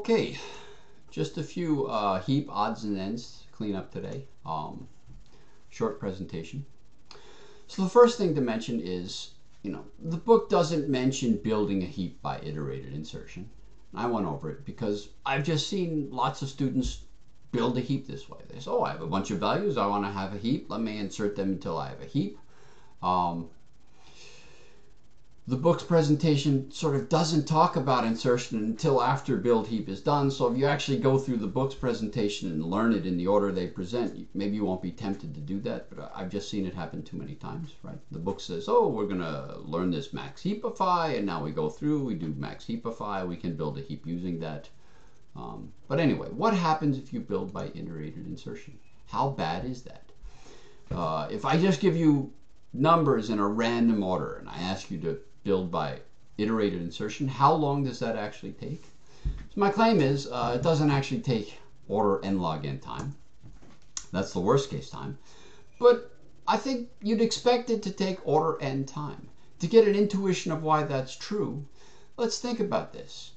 Okay, just a few uh, heap odds and ends clean up today. Um, short presentation. So the first thing to mention is, you know, the book doesn't mention building a heap by iterated insertion. I went over it because I've just seen lots of students build a heap this way. They say, oh, I have a bunch of values. I want to have a heap. Let me insert them until I have a heap. Um, the book's presentation sort of doesn't talk about insertion until after build heap is done. So if you actually go through the book's presentation and learn it in the order they present, maybe you won't be tempted to do that, but I've just seen it happen too many times, right? The book says, oh, we're going to learn this max heapify, and now we go through, we do max heapify, we can build a heap using that. Um, but anyway, what happens if you build by iterated insertion? How bad is that? Uh, if I just give you numbers in a random order and I ask you to build by iterated insertion. How long does that actually take? So my claim is uh, it doesn't actually take order n log n time. That's the worst case time. But I think you'd expect it to take order n time. To get an intuition of why that's true, let's think about this.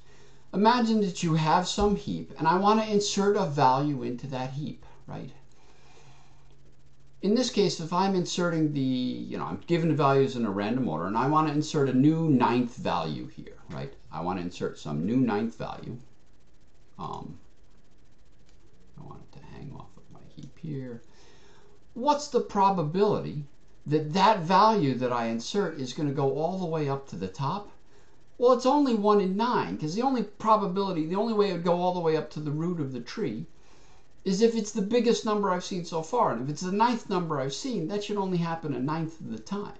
Imagine that you have some heap and I want to insert a value into that heap, right? In this case, if I'm inserting the, you know, I'm given values in a random order and I want to insert a new ninth value here, right? I want to insert some new ninth value. Um, I want it to hang off of my heap here. What's the probability that that value that I insert is going to go all the way up to the top? Well, it's only 1 in 9 because the only probability, the only way it would go all the way up to the root of the tree is if it's the biggest number I've seen so far. And if it's the ninth number I've seen, that should only happen a ninth of the time.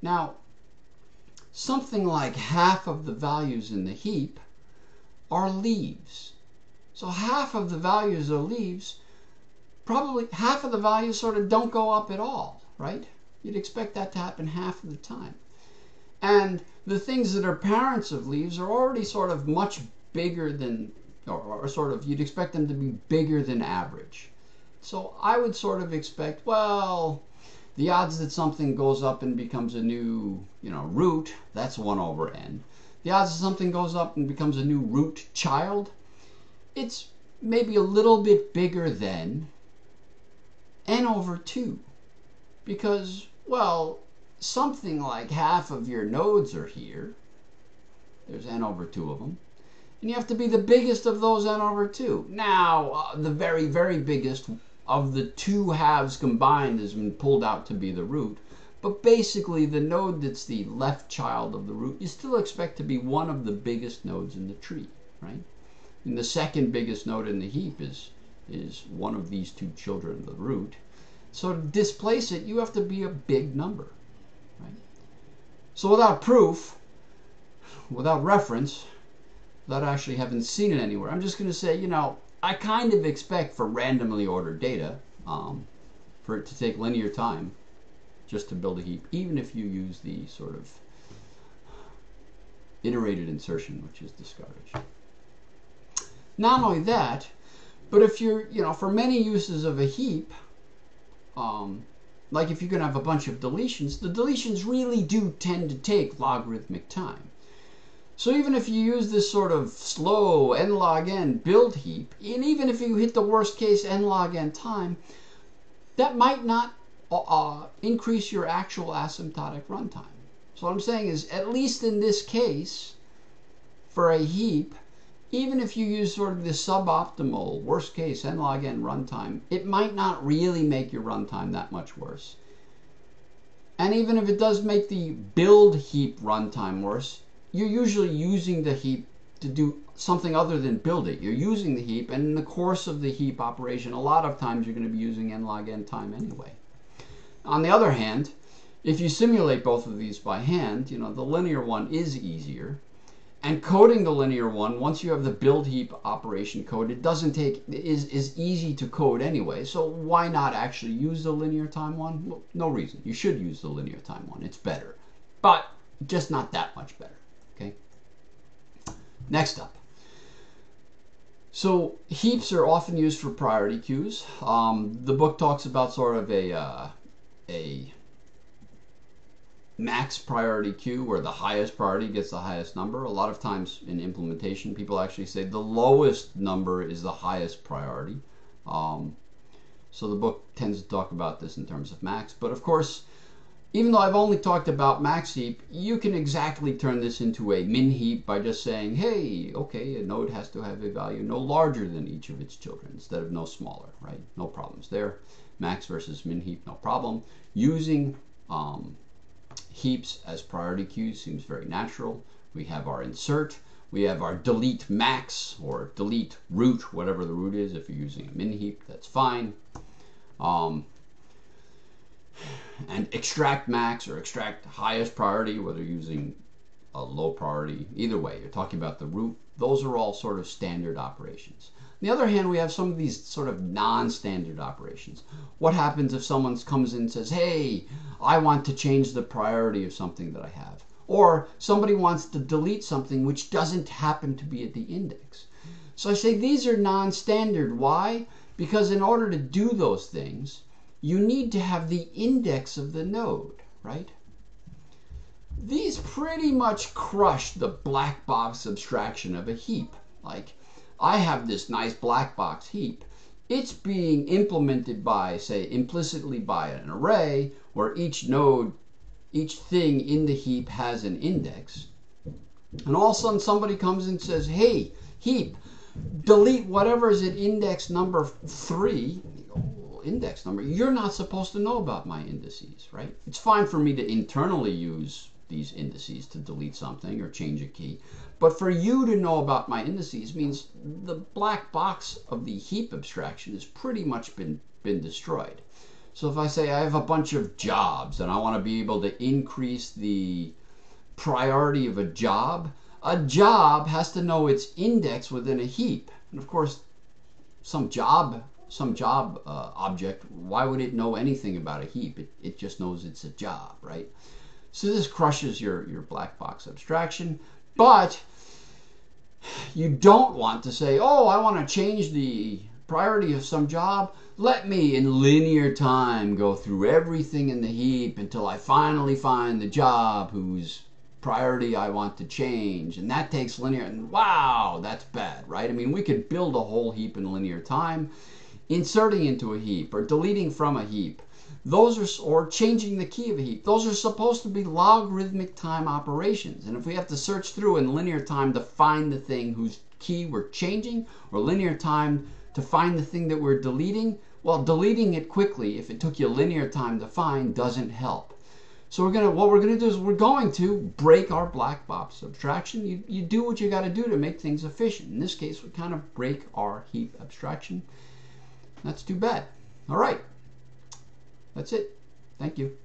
Now, something like half of the values in the heap are leaves. So half of the values are leaves. Probably half of the values sort of don't go up at all, right? You'd expect that to happen half of the time. And the things that are parents of leaves are already sort of much bigger than or, or sort of you'd expect them to be bigger than average. So I would sort of expect, well, the odds that something goes up and becomes a new, you know, root, that's 1 over n. The odds that something goes up and becomes a new root child, it's maybe a little bit bigger than n over 2. Because, well, something like half of your nodes are here. There's n over 2 of them and you have to be the biggest of those n over 2. Now, uh, the very, very biggest of the two halves combined has been pulled out to be the root. But basically, the node that's the left child of the root, you still expect to be one of the biggest nodes in the tree, right? And the second biggest node in the heap is, is one of these two children of the root. So to displace it, you have to be a big number, right? So without proof, without reference, without actually having seen it anywhere. I'm just going to say, you know, I kind of expect for randomly ordered data um, for it to take linear time just to build a heap, even if you use the sort of iterated insertion, which is discouraged. Not only that, but if you're, you know, for many uses of a heap, um, like if you're going to have a bunch of deletions, the deletions really do tend to take logarithmic time. So even if you use this sort of slow n log n build heap, and even if you hit the worst case n log n time, that might not uh, uh, increase your actual asymptotic runtime. So what I'm saying is, at least in this case, for a heap, even if you use sort of the suboptimal worst case n log n runtime, it might not really make your runtime that much worse. And even if it does make the build heap runtime worse, you're usually using the heap to do something other than build it. You're using the heap, and in the course of the heap operation, a lot of times you're going to be using n log n time anyway. On the other hand, if you simulate both of these by hand, you know, the linear one is easier. And coding the linear one, once you have the build heap operation code, it doesn't take, is, is easy to code anyway. So why not actually use the linear time one? Well, no reason. You should use the linear time one. It's better. But just not that much better. Next up. So heaps are often used for priority queues. Um, the book talks about sort of a uh, a max priority queue where the highest priority gets the highest number. A lot of times in implementation, people actually say the lowest number is the highest priority. Um, so the book tends to talk about this in terms of max. But of course, even though I've only talked about max heap, you can exactly turn this into a min heap by just saying, hey, okay, a node has to have a value no larger than each of its children instead of no smaller, right? No problems there. Max versus min heap, no problem. Using um, heaps as priority queues seems very natural. We have our insert, we have our delete max or delete root, whatever the root is. If you're using a min heap, that's fine. Um, and extract max or extract highest priority, whether using a low priority, either way, you're talking about the root. Those are all sort of standard operations. On the other hand, we have some of these sort of non-standard operations. What happens if someone comes in and says, hey, I want to change the priority of something that I have? Or somebody wants to delete something which doesn't happen to be at the index. So I say these are non-standard. Why? Because in order to do those things, you need to have the index of the node, right? These pretty much crush the black box abstraction of a heap. Like, I have this nice black box heap. It's being implemented by, say, implicitly by an array where each node, each thing in the heap has an index. And all of a sudden somebody comes and says, hey, heap, delete whatever is at index number three index number. You're not supposed to know about my indices, right? It's fine for me to internally use these indices to delete something or change a key. But for you to know about my indices means the black box of the heap abstraction has pretty much been, been destroyed. So if I say I have a bunch of jobs and I want to be able to increase the priority of a job, a job has to know its index within a heap. And of course, some job some job uh, object, why would it know anything about a heap? It, it just knows it's a job, right? So this crushes your, your black box abstraction, but you don't want to say, oh, I want to change the priority of some job. Let me, in linear time, go through everything in the heap until I finally find the job whose priority I want to change. And that takes linear, and wow, that's bad, right? I mean, we could build a whole heap in linear time inserting into a heap or deleting from a heap. Those are, or changing the key of a heap. Those are supposed to be logarithmic time operations. And if we have to search through in linear time to find the thing whose key we're changing, or linear time to find the thing that we're deleting, well, deleting it quickly, if it took you linear time to find, doesn't help. So we're gonna, what we're gonna do is we're going to break our black box abstraction. You, you do what you gotta do to make things efficient. In this case, we kind of break our heap abstraction. That's too bad. All right. That's it. Thank you.